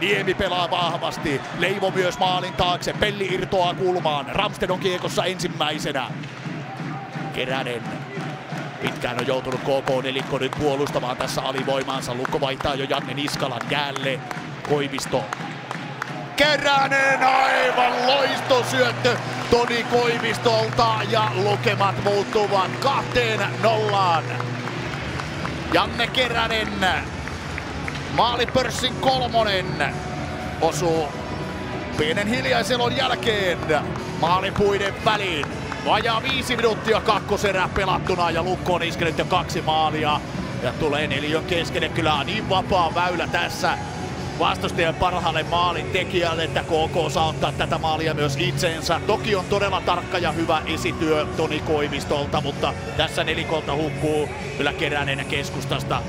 Niemi pelaa vahvasti. Leivo myös maalin taakse. Pelli irtoaa kulmaan. Ramsted on kiekossa ensimmäisenä. Keränen. Pitkään on joutunut KK nelikko nyt puolustamaan tässä alivoimaansa. Lukko vaihtaa jo Janne Niskalan jäälle. Koivisto. Keränen aivan loistosyöttö Toni Koivistolta ja lukemat muuttuvat kahteen nollaan. Janne Keränen Maalipörssin kolmonen osuu pienen hiljaiselon jälkeen maalipuiden väliin. Vajaa viisi minuuttia kakkoserä pelattuna ja Lukko on iskenyt jo kaksi maalia. Ja tulee neljön keskeinen kyllä niin vapaa väylä tässä vastustajan parhaalle maalin tekijälle, että KK saa ottaa tätä maalia myös itseensä. Toki on todella tarkka ja hyvä esityö Toni Koivistolta, mutta tässä nelikolta hukkuu kyllä Keränen keskustasta